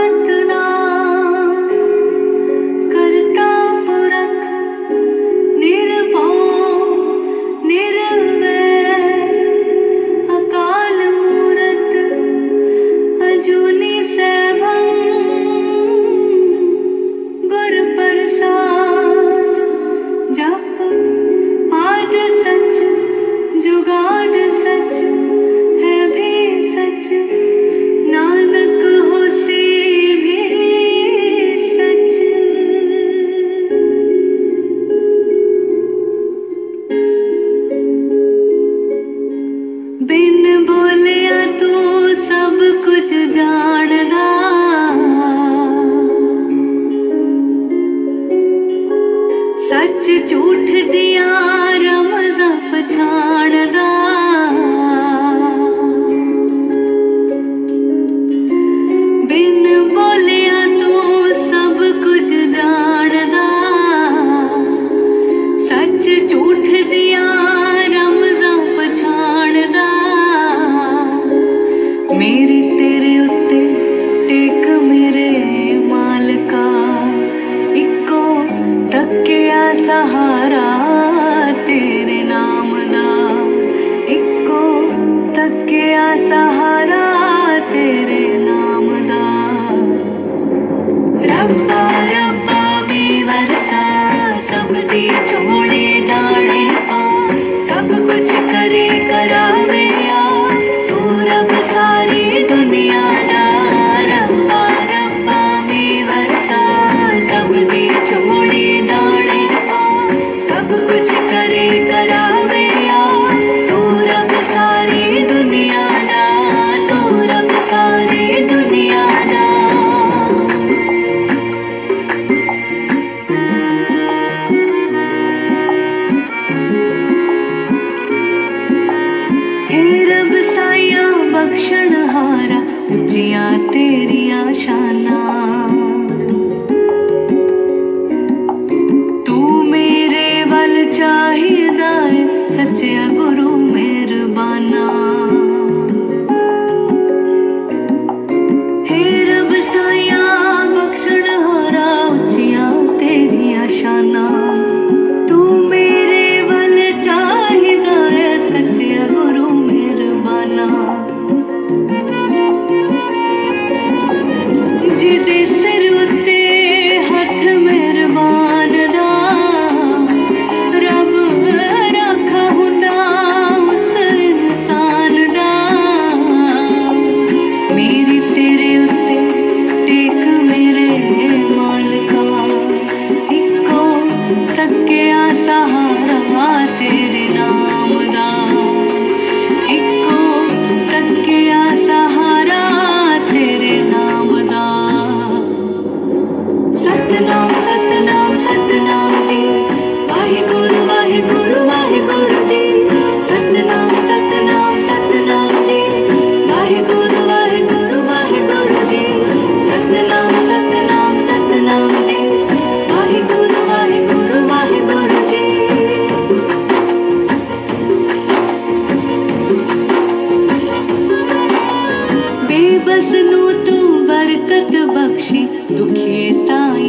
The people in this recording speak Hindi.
சொட்டு நான் ਤੂੰ ਸਭ ਕੁਝ ਜਾਣਦਾ। ਸੱਚ ਝੂਠ ਦੀ मेरी तेरे उत्ते टेक मेरे मालका। इको तकिया सहारा तेरे नाम दा। इको तकिया सहारा तेरे नाम दा। रब्बा रब्बा मी वरसा सब दी भक्षणहारा पुजिया तेरी आशाना हसनो तू बरकत बी दुखे ताई